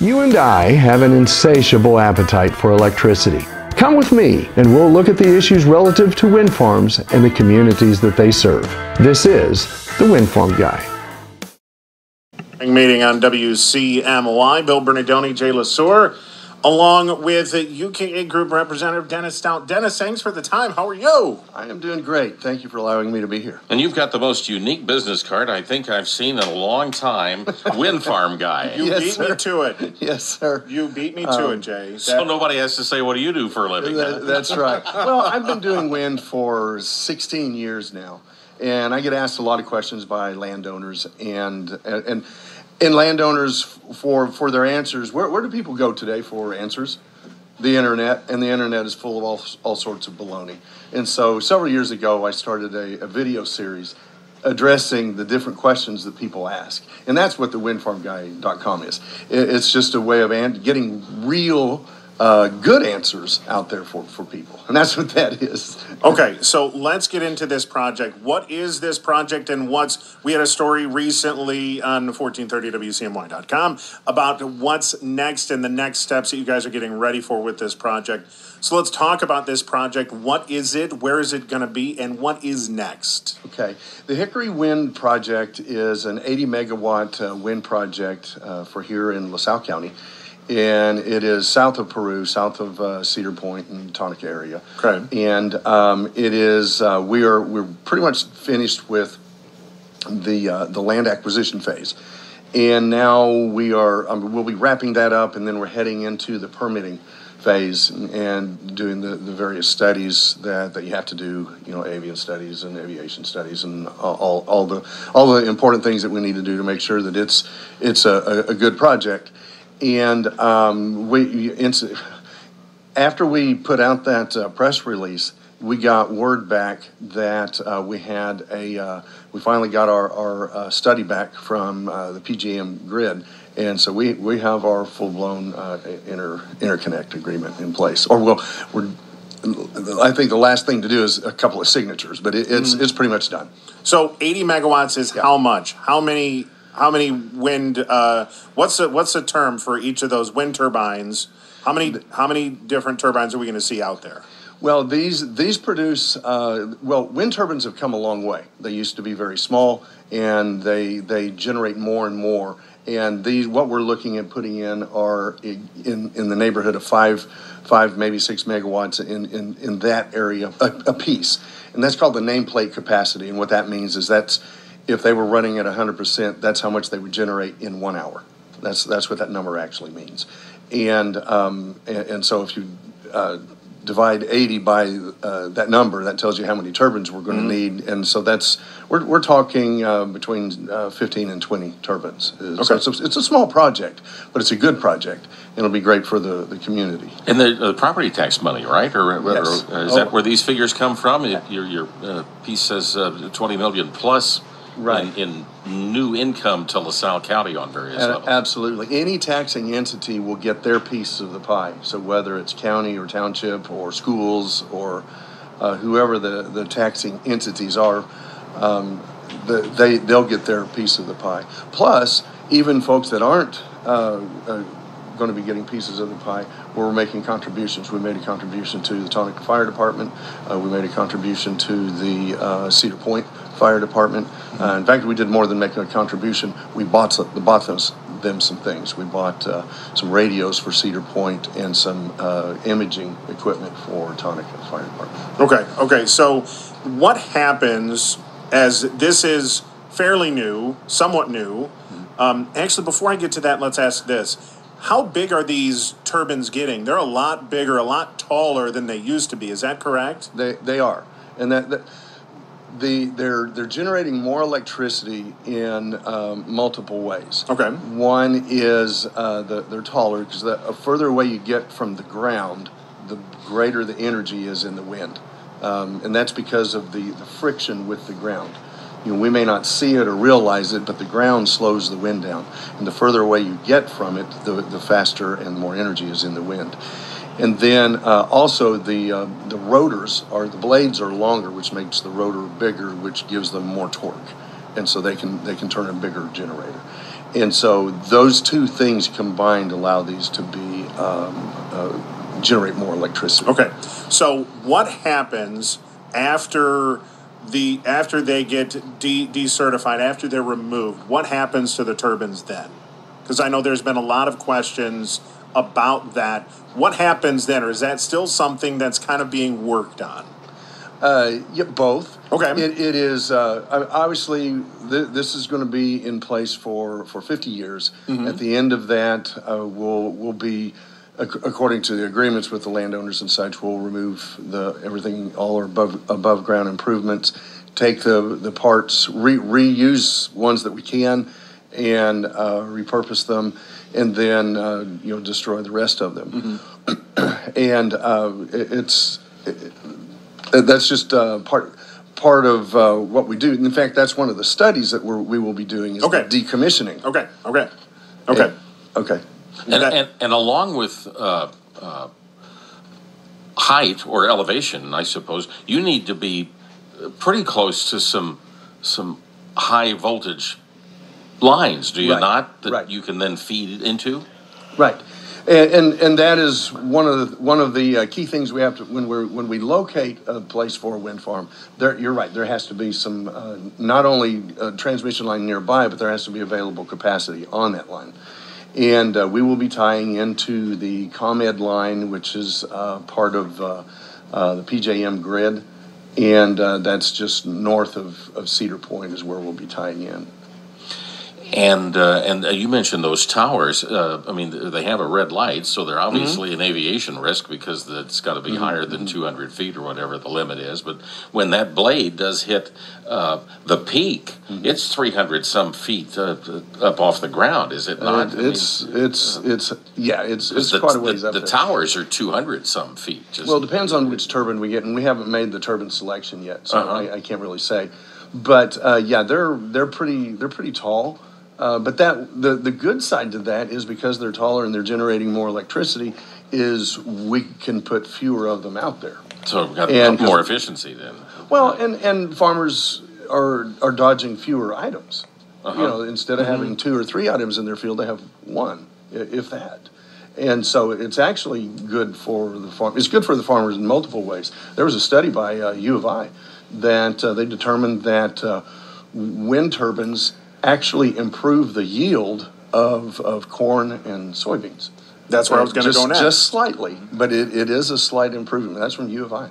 You and I have an insatiable appetite for electricity. Come with me and we'll look at the issues relative to wind farms and the communities that they serve. This is the Wind Farm Guy. Meeting on WCMY, Bill Bernardoni, Jay LeSeure, along with the UKA Group Representative Dennis Stout. Dennis, thanks for the time. How are you? I am doing great. Thank you for allowing me to be here. And you've got the most unique business card I think I've seen in a long time. Wind farm guy. You Yes, beat sir. me to it. Yes, sir. You beat me to um, it, Jay. So nobody has to say, what do you do for a living? That- that's right. Well, I've been doing wind for 16 years now, and I get asked a lot of questions by landowners and and and landowners for for their answers. Where where do people go today for answers? The internet, and the internet is full of all, all sorts of baloney. And so, several years ago, I started a, a video series addressing the different questions that people ask. And that's what the windfarmguy.com is. It, it's just a way of getting real, uh, good answers out there for, for people. And that's what that is. Okay, so let's get into this project. What is this project and what's, we had a story recently on 1430WCMY.com about what's next and the next steps that you guys are getting ready for with this project. So let's talk about this project. What is it? Where is it going to be? And what is next? Okay. The Hickory Wind Project is an 80 megawatt uh, wind project uh, for here in LaSalle County. And it is south of Peru, south of uh, Cedar Point and Tonica area. Okay. And um, it is, uh, we are, we're pretty much finished with the, uh, the land acquisition phase. And now we are, um, we'll be wrapping that up and then we're heading into the permitting phase and doing the, the various studies that, that you have to do, you know, avian studies and aviation studies and all, all, the, all the important things that we need to do to make sure that it's, it's a, a good project. And, um, we, after we put out that uh, press release, we got word back that uh, we had a, uh, we finally got our, our uh, study back from uh, the PJM grid. And so we, we have our full-blown uh, inter, interconnect agreement in place. Or we'll, we're, I think the last thing to do is a couple of signatures, but it, it's, it's pretty much done. So 80 megawatts is how much? How many? How many wind? Uh, what's the what's the term for each of those wind turbines? How many? How many different turbines are we going to see out there? Well, these these produce uh, well. Wind turbines have come a long way. They used to be very small, and they they generate more and more. And these what we're looking at putting in are in in the neighborhood of five five maybe six megawatts in in, in that area a, a piece, and that's called the nameplate capacity. And what that means is that's if they were running at 100%, that's how much they would generate in one hour. That's that's what that number actually means. And um, and, and so if you uh, divide 80 by uh, that number, that tells you how many turbines we're going to need. And so that's, we're, we're talking uh, between uh, 15 and 20 turbines. Uh, So it's a, it's a small project, but it's a good project. It'll be great for the, the community. And the, the property tax money, right? Or, or Yes. is Oh. that where these figures come from? Your, your uh, piece says uh, 20 million plus Right. in, in new income to LaSalle County on various A- levels. Absolutely. Any taxing entity will get their piece of the pie. So whether it's county or township or schools or uh, whoever the, the taxing entities are, um, the, they, they'll get their piece of the pie. Plus, even folks that aren't uh, uh, going to be getting pieces of the pie, we're making contributions. We made a contribution to the Tonica Fire Department. Uh, we made a contribution to the uh, Cedar Point Fire Department. Uh, in fact, we did more than making a contribution. We bought some, bought them, them some things. We bought uh, some radios for Cedar Point and some uh, imaging equipment for Tonica Fire Department. Okay, okay. So, what happens as this is fairly new, somewhat new? Um, actually, before I get to that, let's ask this: How big are these turbines getting? They're a lot bigger, a lot taller than they used to be. Is that correct? They, they are, and that, that the they're they're generating more electricity in um, multiple ways. Okay. One is uh, the, they're taller because the further away you get from the ground, the greater the energy is in the wind, um, and that's because of the, the friction with the ground. You know, we may not see it or realize it, but the ground slows the wind down, and the further away you get from it, the, the faster and more energy is in the wind. And then uh, also the uh, the rotors are the blades are longer, which makes the rotor bigger, which gives them more torque, and so they can they can turn a bigger generator. And so those two things combined allow these to be um, uh, generate more electricity. Okay, so what happens after the after they get de- decertified, after they're removed? What happens to the turbines then? Because I know there's been a lot of questions about that. What happens then, or is that still something that's kind of being worked on? Uh, yeah, both. Okay. It, it is uh, obviously th- this is going to be in place for, for 50 years. At the end of that, uh, we'll we'll be ac- according to the agreements with the landowners and such. We'll remove the everything all our above above ground improvements, take the the parts, re- reuse ones that we can, and uh, repurpose them, and then uh, you know destroy the rest of them. and uh, it, it's uh, That's just uh, part, part of uh, what we do. And In fact, that's one of the studies that we're, we will be doing is Okay. decommissioning. Okay, okay, okay. Okay. And, and, and along with uh, uh, height or elevation, I suppose, you need to be pretty close to some some high voltage lines, do you Right, not? That right. you can then feed into. Right. And, and, and that is one of the, one of the uh, key things we have to, when we're, when we locate a place for a wind farm, there, you're right, there has to be some, uh, not only a transmission line nearby, but there has to be available capacity on that line. And uh, we will be tying into the ComEd line, which is uh, part of uh, uh, the PJM grid. And uh, that's just north of, of Cedar Point is where we'll be tying in. And uh, and uh, you mentioned those towers. Uh, I mean, they have a red light, so they're obviously an aviation risk because it's got to be higher than 200 feet or whatever the limit is. But when that blade does hit uh, the peak, it's 300 some feet uh, up off the ground, is it not? I mean, It's, it's, it's, yeah, it's, it's the, quite a ways the, up the there. towers are 200 some feet. Just, Well, it depends on which turbine we get, and we haven't made the turbine selection yet, so Uh-huh. I, I can't really say. But uh, yeah, they're they're pretty they're pretty tall. Uh, but that the the good side to that is because they're taller and they're generating more electricity, is we can put fewer of them out there. so we've got and- more efficiency then. Well, and and farmers are are dodging fewer items. Uh-huh. You know, instead of having two or three items in their field, they have one, if that. And so it's actually good for the farm. It's good for the farmers in multiple ways. There was a study by uh, U of I that uh, they determined that uh, wind turbines actually improve the yield of, of corn and soybeans. That's where I was going to Just- go next. Just slightly, but it, it is a slight improvement. That's from U of I.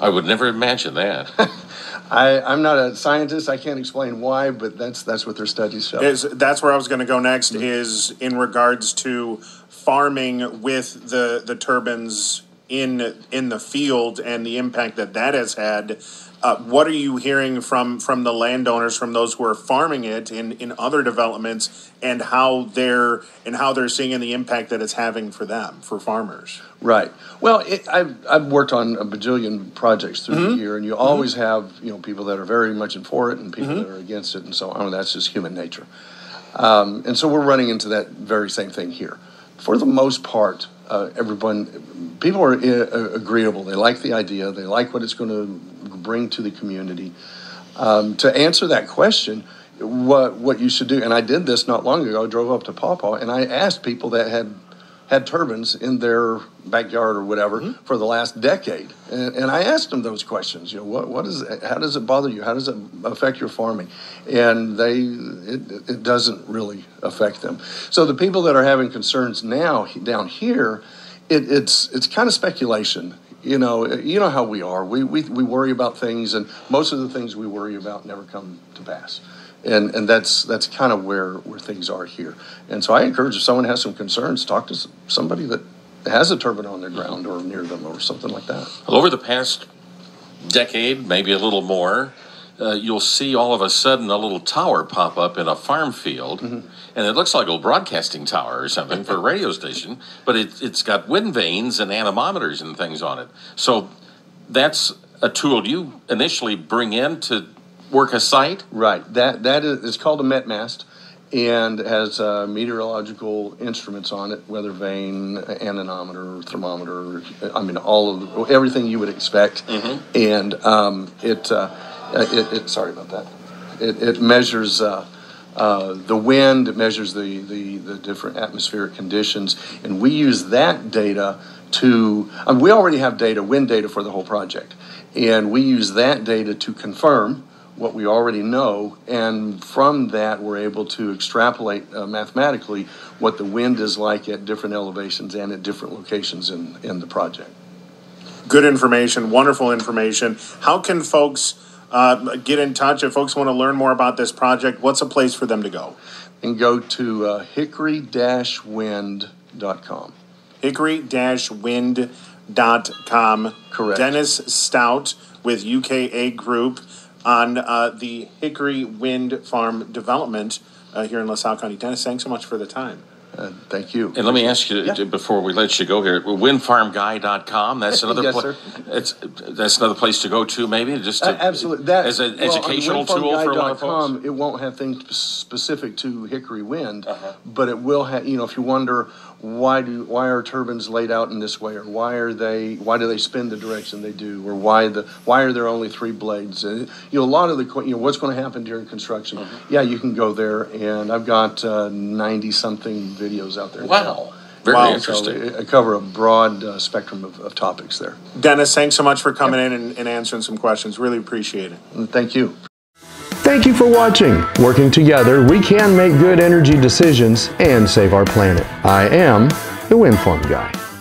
I would never imagine that. I, I'm not a scientist. I can't explain why, but that's that's what their studies show. is that's where I was going to go next is in regards to farming with the the turbines in in the field and the impact that that has had. Uh, what are you hearing from from the landowners, from those who are farming it in in other developments, and how they're and how they're seeing the impact that it's having for them, for farmers? Right. Well, it, I've I've worked on a bajillion projects through Mm-hmm. the year, and you always have you know people that are very much in for it and people Mm-hmm. that are against it, and so on. That's just human nature. Um, and so we're running into that very same thing here. For the most part, uh, everyone, people are uh, agreeable. They like the idea. They like what it's going to bring to the community. Um, to answer that question, what what you should do, and I did this not long ago. I drove up to Paw Paw and I asked people that had had turbines in their backyard or whatever Mm-hmm. for the last decade, and, and I asked them those questions. You know, what what is how does it bother you? How does it affect your farming? And they it, it doesn't really affect them. So the people that are having concerns now down here, it, it's it's kind of speculation. You know, you know how we are. We, we we worry about things, and most of the things we worry about never come to pass. And and that's that's kind of where where things are here. And so I encourage if someone has some concerns, talk to somebody that has a turbine on their ground or near them or something like that. Well, over the past decade, maybe a little more, uh, you'll see all of a sudden a little tower pop up in a farm field, and it looks like a broadcasting tower or something for a radio station, but it, it's got wind vanes and anemometers and things on it. So that's a tool you initially bring in to work a site. Right. That that is it's called a Met mast, and has uh, meteorological instruments on it, weather vane, anemometer, thermometer. I mean, all of the, everything you would expect. And um, it, uh, it it sorry about that. It, it measures. Uh, uh, the wind, it measures the, the, the different atmospheric conditions, and we use that data to, um, we already have data, wind data for the whole project, and we use that data to confirm what we already know, and from that, we're able to extrapolate uh, mathematically what the wind is like at different elevations and at different locations in, in the project. Good information, wonderful information. How can folks uh, get in touch if folks want to learn more about this project? What's a place for them to go? And go to uh, hickory-wind.com. Hickory-wind.com. Correct. Dennis Stout with UKA Group on uh, the Hickory Wind Farm development uh, here in LaSalle County. Dennis, thanks so much for the time. Uh, thank you. And let me ask you Yeah. before we let you go here, windfarmguy.com. That's another Yes, pla- sir. It's that's another place to go to, maybe just to, Uh, Absolutely. That, as an well, educational tool for a lot of folks. It won't have things specific to Hickory Wind, Uh-huh. but it will have, you know, if you wonder why do, why are turbines laid out in this way, or why are they, why do they spin the direction they do, or why the, why are there only three blades? Uh, You know, a lot of the, you know, what's going to happen during construction? Uh-huh. Yeah, you can go there, and I've got ninety-something videos out there. Wow, very Wow. Interesting. I I cover a broad uh, spectrum of, of topics there. Dennis, thanks so much for coming in and, and answering some questions. Really appreciate it. Thank you. Thank you for watching. Working together, we can make good energy decisions and save our planet. I am the Wind Farm Guy.